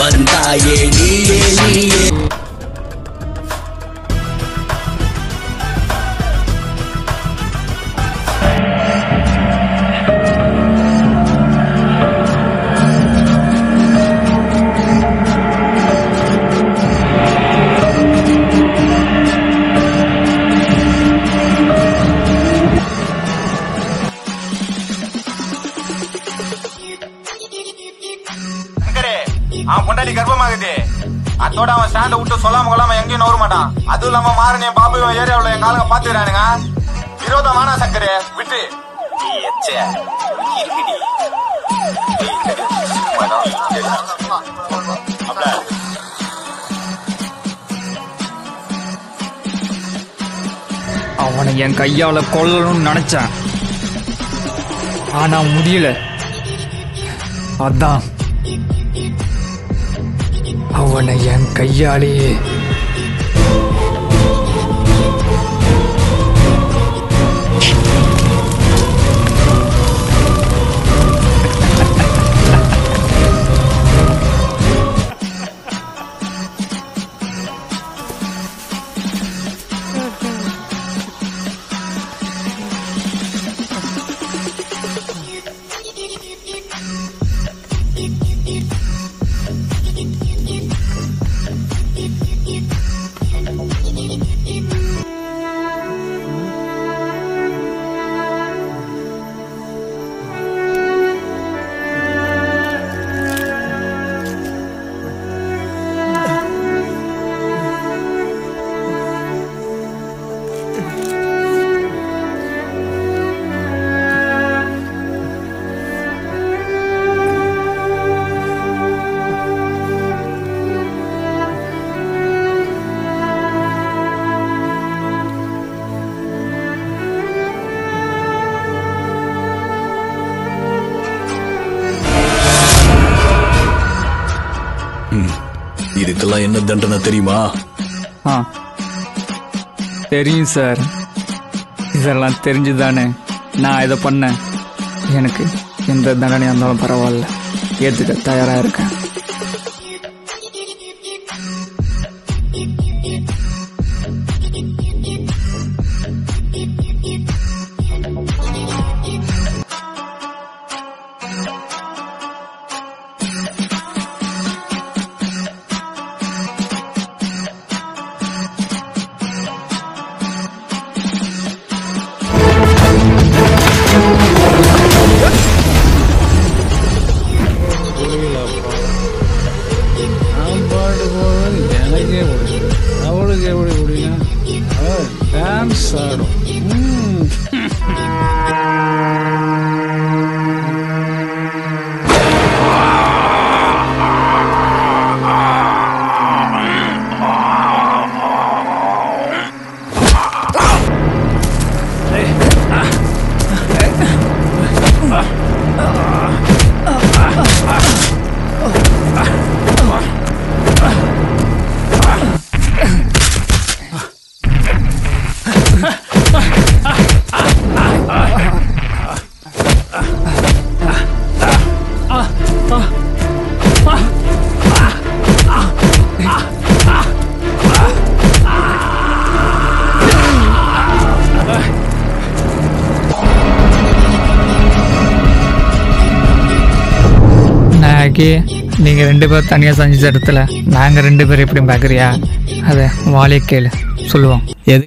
வந்தாயே நீயே நீயே சங்கரே அவன் பொண்டாடி கர்ப்பமாகுது. அதோட அவன் ஸ்டாண்ட விட்டு சொல்லாம கொள்ளாம எங்கேயும் நவர மாட்டான். அதுவும் இல்லாம மாறனே பாபு ஏரியாவில் என் காலங்க பாத்துக்கிறானுங்க விரோதம் வேணா விட்டு. இருக்குடி. அவனை என் கையால கொல்லணும்னு நினைச்சேன். ஆனா முடியல. அதான். அவனை என் கையாலேயே. little bit. இதுக்கெல்லாம் என்ன தண்டனை தெரியுமா? ஆ. தெரியும் சார். இதெல்லாம் தெரிஞ்சுதானே நான் இதை பண்ணேன். எனக்கு எந்த தண்டனையாக இருந்தாலும் பரவாயில்ல. ஏற்றுக்க தயாராக இருக்கேன். Claro. நாக்கி நீங்கள் ரெண்டு பேர் தனியாக செஞ்ச இடத்துல நாங்கள் ரெண்டு பேரும் எப்படி பார்க்குறியா அதை வாழை கேளு. சொல்லுவோம். எது